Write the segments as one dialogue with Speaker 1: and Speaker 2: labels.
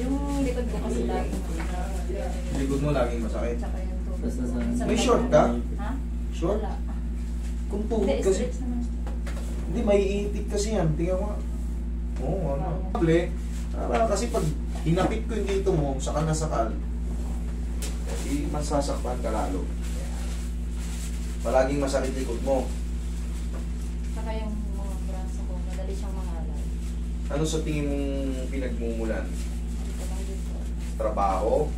Speaker 1: Yung likod ko kasi lagi
Speaker 2: Likod mo laging masakit.
Speaker 1: Tsaka yung Sa
Speaker 2: May short ka?
Speaker 1: Ha?
Speaker 2: Short?
Speaker 1: Wala.
Speaker 2: Kung
Speaker 1: Hindi,
Speaker 2: tuhod kasi.
Speaker 1: stretch naman.
Speaker 2: Hindi, may iitik kasi yan. Tingnan mo nga. Oo, ano. Ple, para kasi pag hinapit ko yung dito mo, saka nasakal, di masasaktan ka lalo. Palaging masakit likod mo.
Speaker 1: Tsaka yung mga braso ko, madali siyang mangalay.
Speaker 2: Ano sa tingin mong pinagmumulan? Trabaho?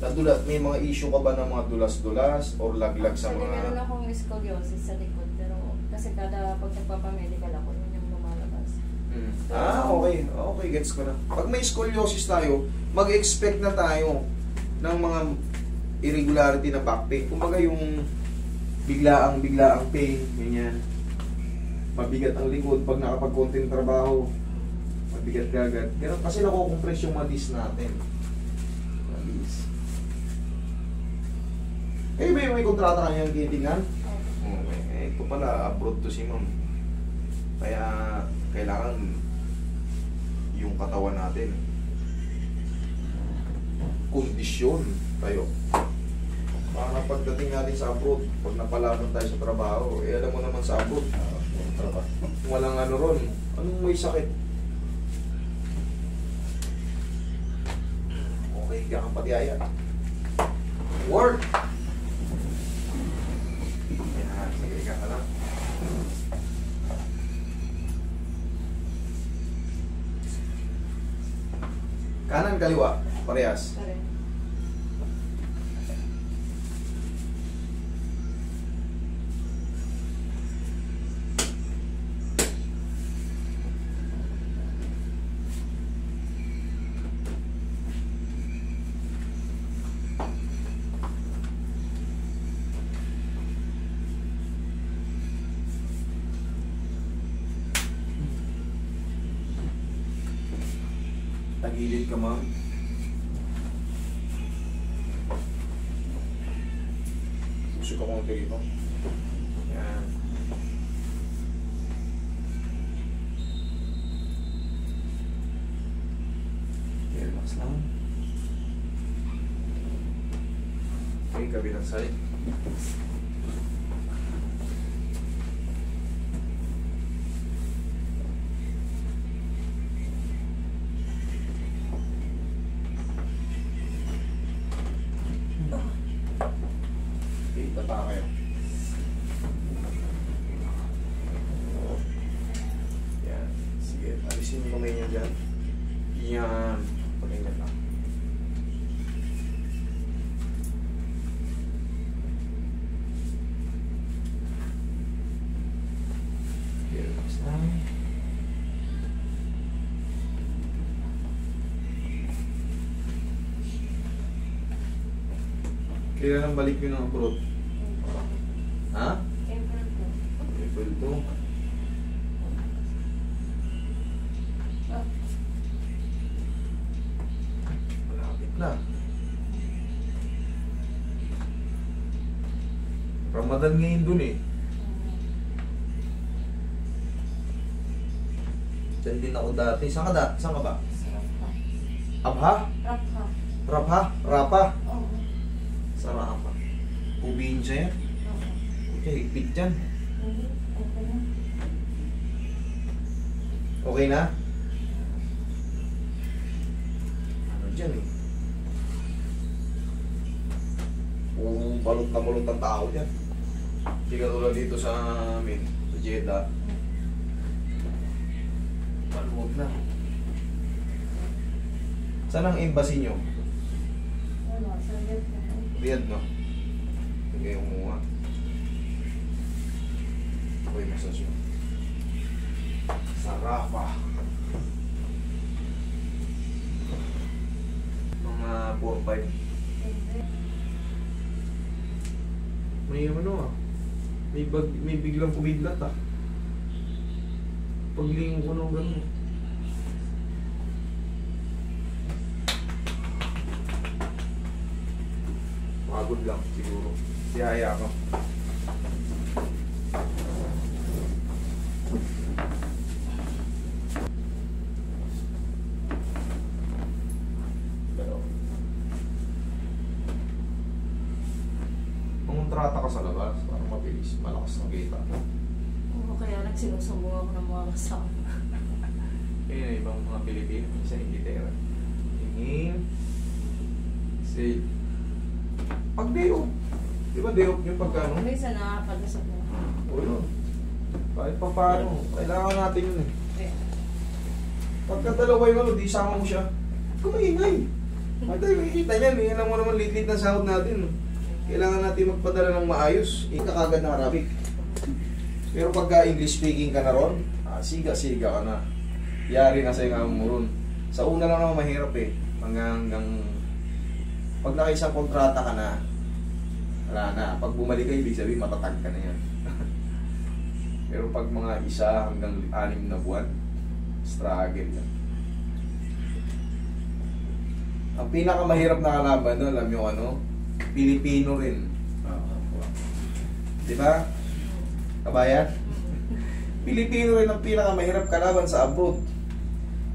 Speaker 2: Nadulas, may mga issue ka ba ng mga dulas-dulas or laglag sa
Speaker 1: Actually, meron
Speaker 2: mga...
Speaker 1: akong scoliosis sa likod. Pero kasi kada pag nagpapamedical ako, yun yung lumalabas.
Speaker 2: Hmm. Ah, okay. Okay, gets ko na. Pag may scoliosis tayo, mag-expect na tayo ng mga irregularity na back pain. Kumbaga yung biglaang biglaang pain, ganyan. Mabigat ang likod pag nakapag-konting trabaho. Mabigat ka agad. Ganun kasi nakukompress yung madis natin. Eh, ba yung may kontrata kanyang titingnan? Okay. Eh, ito pala, abroad to si ma'am. Kaya, kailangan yung katawan natin. Kondisyon tayo. Para pagdating natin sa abroad, pag napalaban tayo sa trabaho, eh alam mo naman sa abroad, walang ano ron. Anong may sakit? Okay, kaya kang patiaya. Work! Yan, sige ka ka lang. Kanan, kaliwa, parehas. Tagilid ka, ma'am. Gusto ko konti rito. Yan. Okay, relax lang. Okay, kabilang side. Okay, tata kayo. Yan. Sige, alisin yung kamay niyo dyan. Yan. Palingan lang. Okay, relax lang. Kailan ang balik yun ng abroad? Ha?
Speaker 1: April ko.
Speaker 2: April 2.
Speaker 1: Ah,
Speaker 2: Malapit na. Ramadan ngayon dun eh. Diyan din ako dati. Saan ka da? Saan ka ba? Abha?
Speaker 1: Rap ha.
Speaker 2: Rapha? Rapa?
Speaker 1: Oo.
Speaker 2: Sa Rapa. Probinsya yan.
Speaker 1: Oo.
Speaker 2: Okay, higpit
Speaker 1: na.
Speaker 2: Okay na? Ano dyan eh? Purong balot na balot ang tao dyan. Hindi ka tulad dito sa amin, sa Jeddah. Maluwag na. Saan ang embassy nyo?
Speaker 1: Wala. Sa Vietnam.
Speaker 2: Riyadh, no? Hindi kayo kumuha. Okay, massage mo. Sa Rafah. Mga 4-5. May ano ah. May, bag, may biglang kumidlat ah. Paglingon ko ng gano'n. Pagod lang siguro. Siyaya ka. Kontrata ka sa labas para mabilis, malakas na kita.
Speaker 1: Oo, kaya lang sinusumbong ako ng mga kasama.
Speaker 2: Kaya yung ibang mga Pilipino, minsan hindi tera. Hingin. Say. Pag day off. Di ba day off yung pagka ano?
Speaker 1: Minsan nakakalusot na.
Speaker 2: O yun. Kahit pa paano, kailangan natin yun eh. Pagka dalawa yung ano, di sama mo siya. Huwag maingay. At tayo makikita niyan, eh. alam mo naman lit-lit na sahod natin. Kailangan natin magpadala ng maayos. Ikakagad ng Arabic. Pero pagka English speaking ka na ron, ah, siga-siga ka na. Yari na sa'yo nga mo ron. Sa una lang naman mahirap eh. Hanggang, hanggang pag nakaisang kontrata ka na, wala na. Pag bumalik ka, ibig sabihin matatag ka na yan. Pero pag mga isa hanggang anim na buwan, struggle lang. Ang pinakamahirap na kalaban doon, alam nyo ano? Pilipino rin. Di ba? Kabayan? Pilipino rin ang pinakamahirap kalaban sa abroad.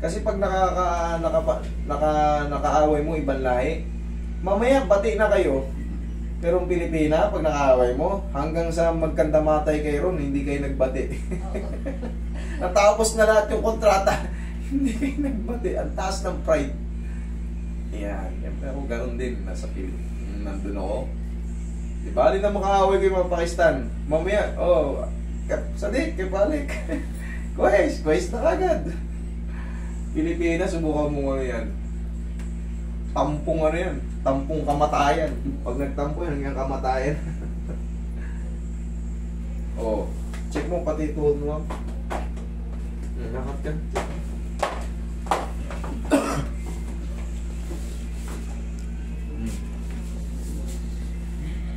Speaker 2: Kasi pag nakaka, nakapa, naka, nakaaway mo ibang lahi, mamaya bati na kayo. Pero ang Pilipina, pag nakaaway mo, hanggang sa magkandamatay kayo ron, hindi kayo nagbati. Natapos na lahat yung kontrata. Hindi kayo nagbati. Ang taas ng pride. Yan. Pero ganun din. Nasa Pil. Nandun ako. Di bali na makaaway kayo mga Pakistan. Mamaya, oh, kap, sadik, kay balik. Quest, quest na kagad. Pilipinas, subukan mo ano yan. Tampong ano yan. Tampong kamatayan. Pag nagtampo yan, hanggang kamatayan. oh, check mo pati tuhod mo. Lakat ka.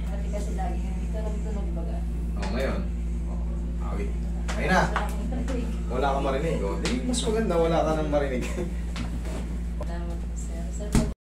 Speaker 1: Pati kasi lagi yung tunog-tunog baga.
Speaker 2: Oh, ngayon. Oh, awit. Ayun na. Wala kang marinig. Oh, di mas maganda wala ka nang marinig.